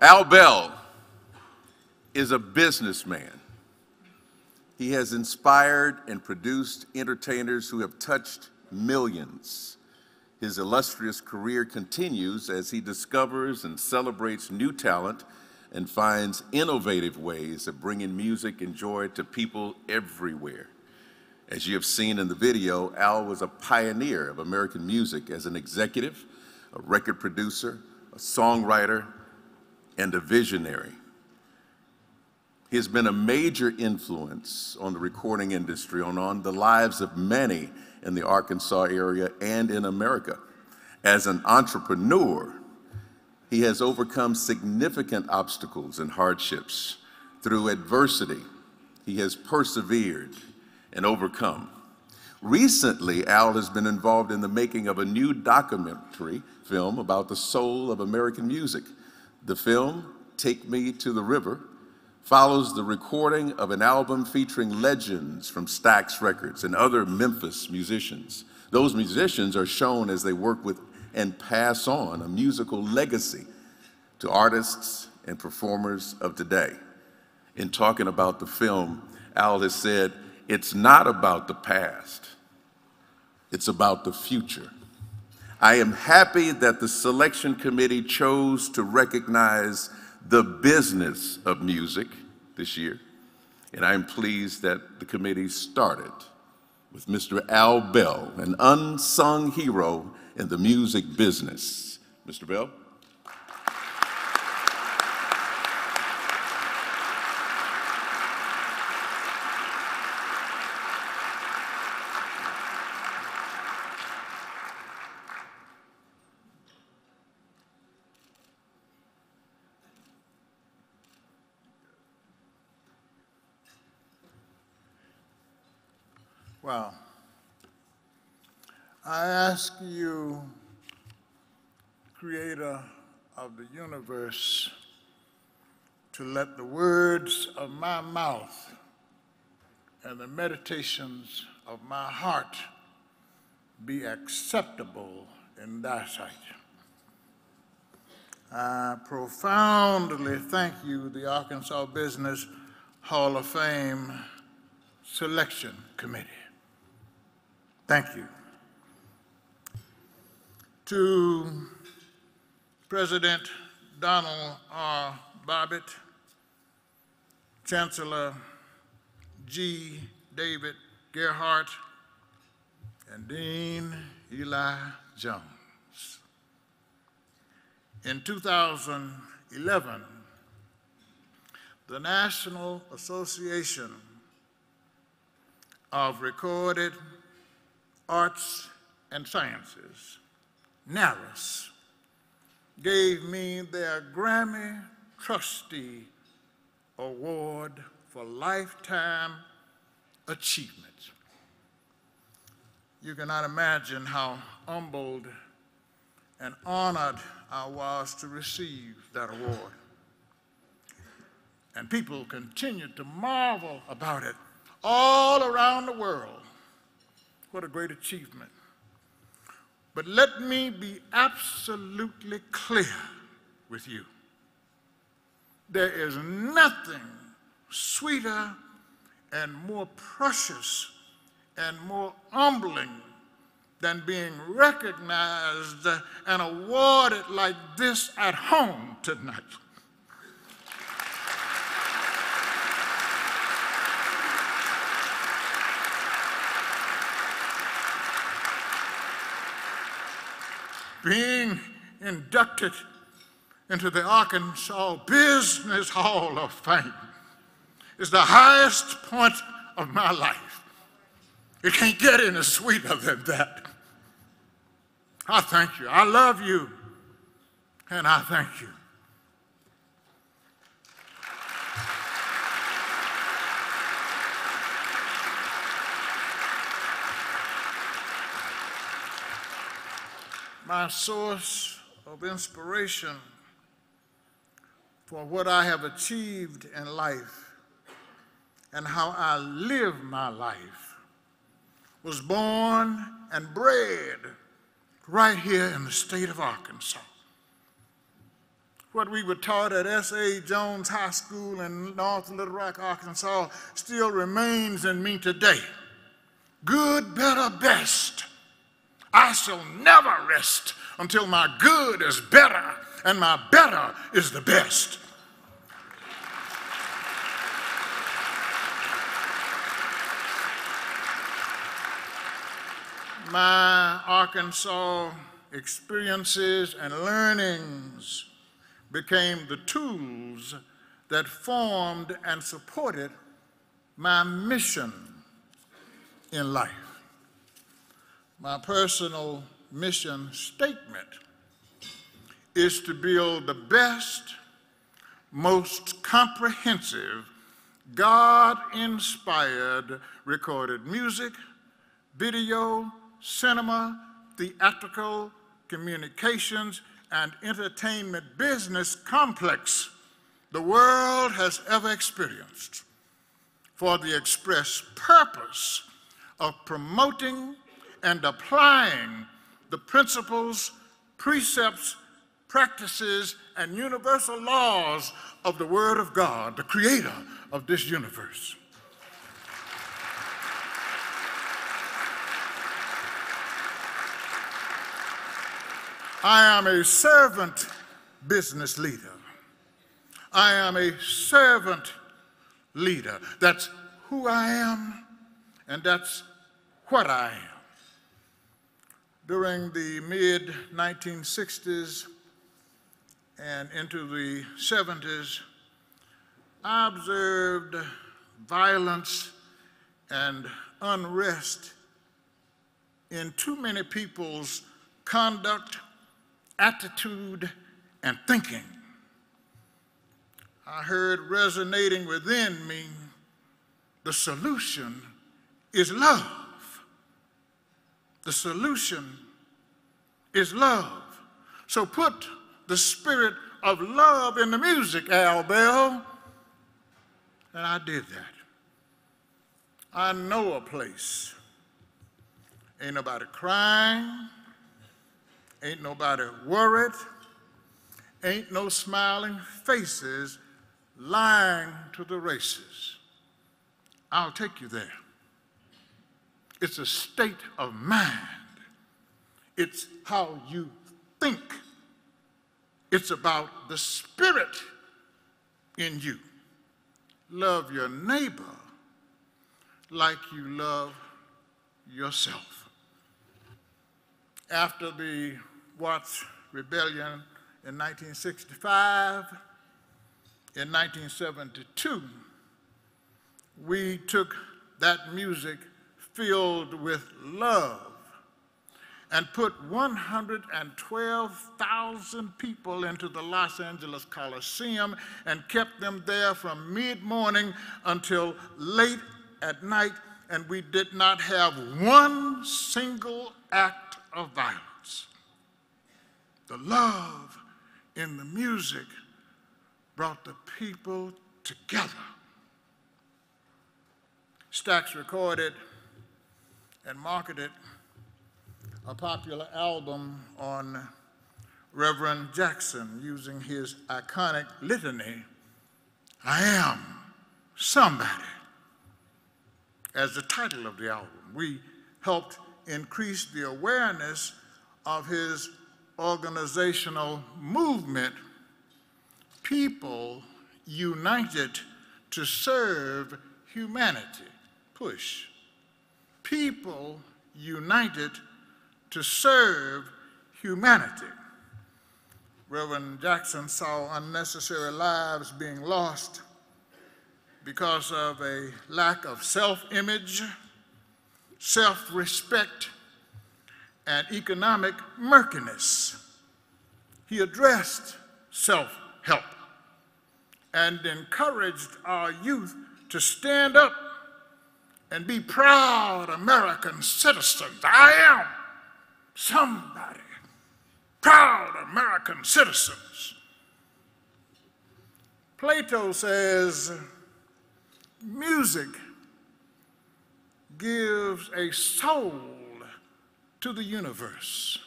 Al Bell is a businessman. He has inspired and produced entertainers who have touched millions. His illustrious career continues as he discovers and celebrates new talent and finds innovative ways of bringing music and joy to people everywhere. As you have seen in the video, Al was a pioneer of American music as an executive, a record producer, a songwriter, and a visionary. He has been a major influence on the recording industry, on, on the lives of many in the Arkansas area and in America. As an entrepreneur, he has overcome significant obstacles and hardships. Through adversity, he has persevered and overcome. Recently, Al has been involved in the making of a new documentary film about the soul of American music. The film, Take Me to the River, follows the recording of an album featuring legends from Stax Records and other Memphis musicians. Those musicians are shown as they work with and pass on a musical legacy to artists and performers of today. In talking about the film, Al has said, it's not about the past, it's about the future. I am happy that the selection committee chose to recognize the business of music this year, and I'm pleased that the committee started with Mr. Al Bell, an unsung hero in the music business. Mr. Bell? Well, I ask you, creator of the universe, to let the words of my mouth and the meditations of my heart be acceptable in thy sight. I profoundly thank you, the Arkansas Business Hall of Fame Selection Committee. Thank you. To President Donald R. Bobbitt, Chancellor G. David Gearhart, and Dean Eli Jones. In 2011, the National Association of Recorded Arts and Sciences, NARAS, gave me their Grammy Trustee Award for Lifetime Achievement. You cannot imagine how humbled and honored I was to receive that award. And people continued to marvel about it all around the world. What a great achievement. But let me be absolutely clear with you. There is nothing sweeter and more precious and more humbling than being recognized and awarded like this at home tonight. Being inducted into the Arkansas Business Hall of Fame is the highest point of my life. It can't get any sweeter than that. I thank you. I love you. And I thank you. My source of inspiration for what I have achieved in life and how I live my life was born and bred right here in the state of Arkansas, what we were taught at S.A. Jones High School in North Little Rock, Arkansas, still remains in me today. Good, better, best. I shall never rest until my good is better and my better is the best. My Arkansas experiences and learnings became the tools that formed and supported my mission in life. My personal mission statement is to build the best, most comprehensive, God inspired recorded music, video, cinema, theatrical, communications, and entertainment business complex the world has ever experienced for the express purpose of promoting and applying the principles, precepts, practices, and universal laws of the Word of God, the creator of this universe. I am a servant business leader. I am a servant leader. That's who I am, and that's what I am. During the mid 1960s and into the 70s, I observed violence and unrest in too many people's conduct attitude, and thinking. I heard resonating within me the solution is love. The solution is love. So put the spirit of love in the music, Al Bell. And I did that. I know a place. Ain't nobody crying, Ain't nobody worried. Ain't no smiling faces lying to the races. I'll take you there. It's a state of mind. It's how you think. It's about the spirit in you. Love your neighbor like you love yourself after the Watts Rebellion in 1965, in 1972, we took that music filled with love and put 112,000 people into the Los Angeles Coliseum and kept them there from mid-morning until late at night, and we did not have one single act of violence. The love in the music brought the people together. Stax recorded and marketed a popular album on Reverend Jackson using his iconic litany, I am somebody, as the title of the album. We helped increase the awareness of his organizational movement, people united to serve humanity. Push. People united to serve humanity. Reverend Jackson saw unnecessary lives being lost because of a lack of self image self respect, and economic murkiness. He addressed self help and encouraged our youth to stand up and be proud American citizens. I am somebody. Proud American citizens. Plato says music gives a soul to the universe,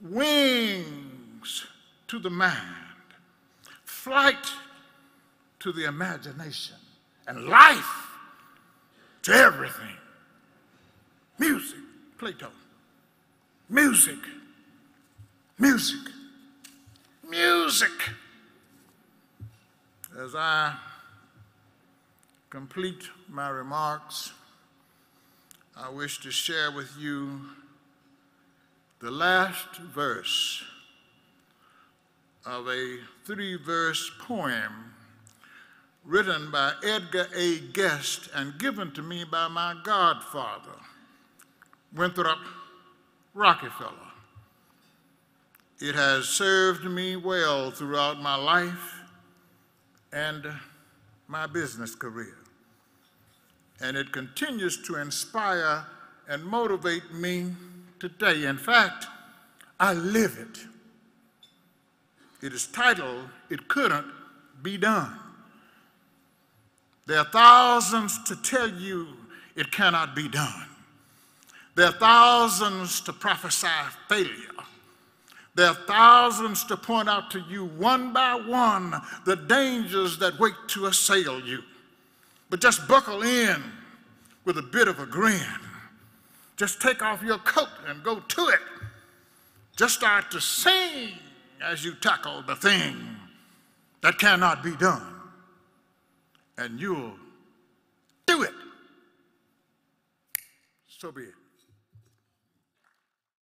wings to the mind, flight to the imagination and life to everything. Music, Plato. Music, music, music. As I complete my remarks, I wish to share with you the last verse of a three verse poem written by Edgar A. Guest and given to me by my godfather, Winthrop Rockefeller. It has served me well throughout my life and my business career. And it continues to inspire and motivate me today. In fact, I live it. It is titled, It Couldn't Be Done. There are thousands to tell you it cannot be done. There are thousands to prophesy failure. There are thousands to point out to you one by one the dangers that wait to assail you. But just buckle in with a bit of a grin. Just take off your coat and go to it. Just start to sing as you tackle the thing that cannot be done. And you'll do it. So be it.